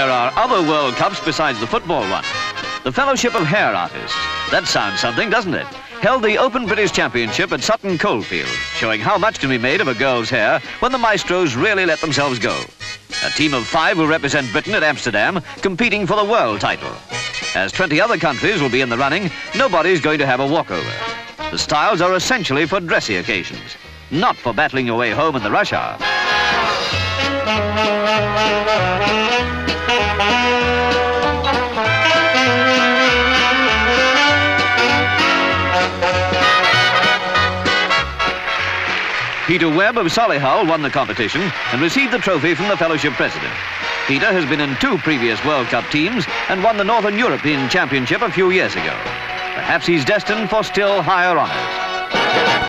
There are other World Cups besides the football one. The Fellowship of Hair Artists. That sounds something, doesn't it? Held the Open British Championship at Sutton Coldfield, showing how much can be made of a girl's hair when the maestros really let themselves go. A team of five will represent Britain at Amsterdam, competing for the world title. As 20 other countries will be in the running, nobody's going to have a walkover. The styles are essentially for dressy occasions, not for battling your way home in the rush hour. Peter Webb of Solihull won the competition and received the trophy from the Fellowship President. Peter has been in two previous World Cup teams and won the Northern European Championship a few years ago. Perhaps he's destined for still higher honours.